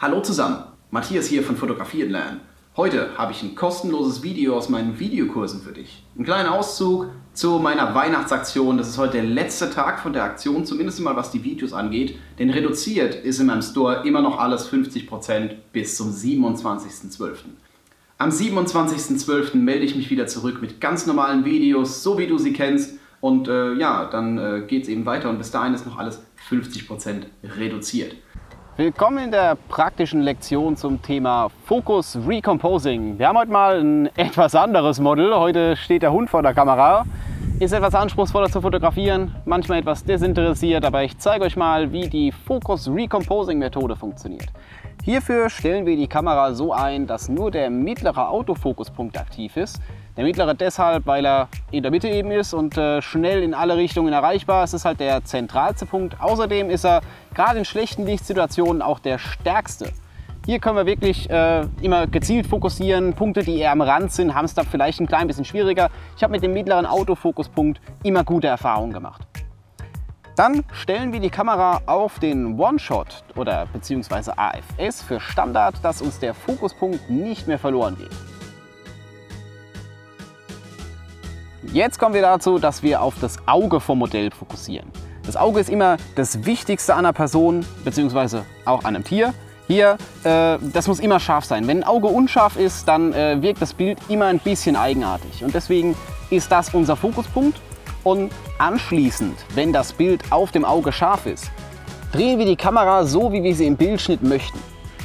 Hallo zusammen, Matthias hier von Fotografieren lernen. Heute habe ich ein kostenloses Video aus meinen Videokursen für dich. Ein kleiner Auszug zu meiner Weihnachtsaktion. Das ist heute der letzte Tag von der Aktion, zumindest mal was die Videos angeht. Denn reduziert ist in meinem Store immer noch alles 50% bis zum 27.12. Am 27.12. melde ich mich wieder zurück mit ganz normalen Videos, so wie du sie kennst. Und äh, ja, dann äh, geht es eben weiter und bis dahin ist noch alles 50% reduziert. Willkommen in der praktischen Lektion zum Thema Focus Recomposing. Wir haben heute mal ein etwas anderes Model. Heute steht der Hund vor der Kamera. Ist etwas anspruchsvoller zu fotografieren, manchmal etwas desinteressiert, aber ich zeige euch mal, wie die Focus Recomposing Methode funktioniert. Hierfür stellen wir die Kamera so ein, dass nur der mittlere Autofokuspunkt aktiv ist. Der mittlere deshalb, weil er in der Mitte eben ist und äh, schnell in alle Richtungen erreichbar. Es ist halt der zentralste Punkt. Außerdem ist er gerade in schlechten Lichtsituationen auch der stärkste. Hier können wir wirklich äh, immer gezielt fokussieren. Punkte, die eher am Rand sind, haben es da vielleicht ein klein bisschen schwieriger. Ich habe mit dem mittleren Autofokuspunkt immer gute Erfahrungen gemacht. Dann stellen wir die Kamera auf den One-Shot oder beziehungsweise AFS für Standard, dass uns der Fokuspunkt nicht mehr verloren geht. Jetzt kommen wir dazu, dass wir auf das Auge vom Modell fokussieren. Das Auge ist immer das Wichtigste an einer Person bzw. auch einem Tier. Hier, äh, das muss immer scharf sein. Wenn ein Auge unscharf ist, dann äh, wirkt das Bild immer ein bisschen eigenartig. Und deswegen ist das unser Fokuspunkt. Und anschließend, wenn das Bild auf dem Auge scharf ist, drehen wir die Kamera so, wie wir sie im Bildschnitt möchten.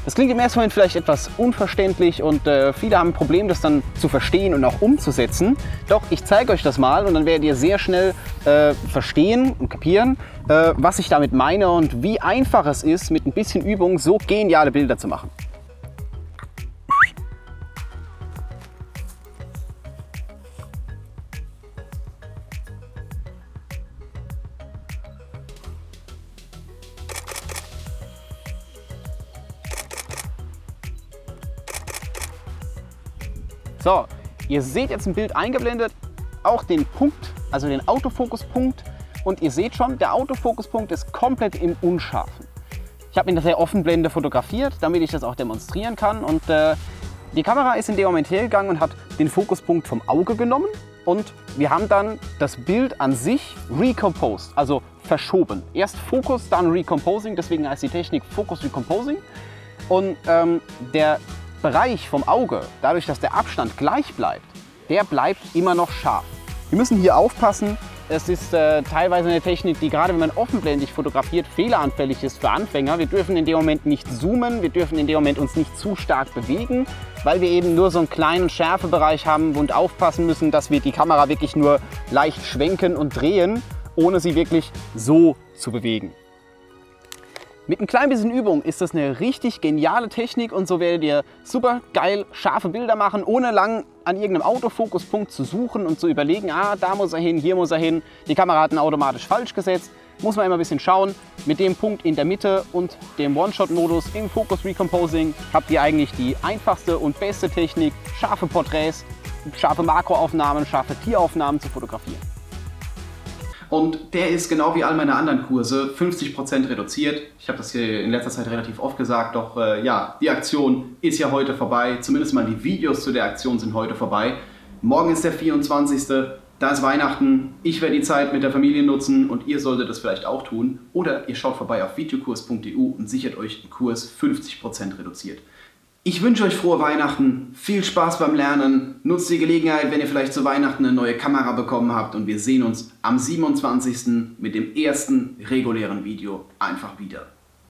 Das klingt im ersten Moment vielleicht etwas unverständlich und äh, viele haben ein Problem, das dann zu verstehen und auch umzusetzen. Doch ich zeige euch das mal und dann werdet ihr sehr schnell äh, verstehen und kapieren, äh, was ich damit meine und wie einfach es ist, mit ein bisschen Übung so geniale Bilder zu machen. So, ihr seht jetzt ein Bild eingeblendet, auch den Punkt, also den Autofokuspunkt. Und ihr seht schon, der Autofokuspunkt ist komplett im Unscharfen. Ich habe in der Offenblende fotografiert, damit ich das auch demonstrieren kann. Und äh, die Kamera ist in dem Moment hergegangen und hat den Fokuspunkt vom Auge genommen. Und wir haben dann das Bild an sich recomposed, also verschoben. Erst Fokus, dann Recomposing, deswegen heißt die Technik Focus Recomposing. Und ähm, der Bereich vom Auge, dadurch, dass der Abstand gleich bleibt, der bleibt immer noch scharf. Wir müssen hier aufpassen. Es ist äh, teilweise eine Technik, die gerade wenn man offenblendig fotografiert, fehleranfällig ist für Anfänger. Wir dürfen in dem Moment nicht zoomen, wir dürfen in dem Moment uns nicht zu stark bewegen, weil wir eben nur so einen kleinen Schärfebereich haben und aufpassen müssen, dass wir die Kamera wirklich nur leicht schwenken und drehen, ohne sie wirklich so zu bewegen. Mit ein klein bisschen Übung ist das eine richtig geniale Technik und so werdet ihr super geil scharfe Bilder machen, ohne lang an irgendeinem Autofokuspunkt zu suchen und zu überlegen, ah, da muss er hin, hier muss er hin. Die Kamera hat ihn automatisch falsch gesetzt. Muss man immer ein bisschen schauen. Mit dem Punkt in der Mitte und dem One-Shot-Modus im Focus Recomposing habt ihr eigentlich die einfachste und beste Technik, scharfe Porträts, scharfe Makroaufnahmen, scharfe Tieraufnahmen zu fotografieren. Und der ist genau wie all meine anderen Kurse 50% reduziert. Ich habe das hier in letzter Zeit relativ oft gesagt, doch äh, ja, die Aktion ist ja heute vorbei. Zumindest mal die Videos zu der Aktion sind heute vorbei. Morgen ist der 24. Da ist Weihnachten. Ich werde die Zeit mit der Familie nutzen und ihr solltet das vielleicht auch tun. Oder ihr schaut vorbei auf videokurs.eu und sichert euch den Kurs 50% reduziert. Ich wünsche euch frohe Weihnachten, viel Spaß beim Lernen, nutzt die Gelegenheit, wenn ihr vielleicht zu Weihnachten eine neue Kamera bekommen habt und wir sehen uns am 27. mit dem ersten regulären Video einfach wieder.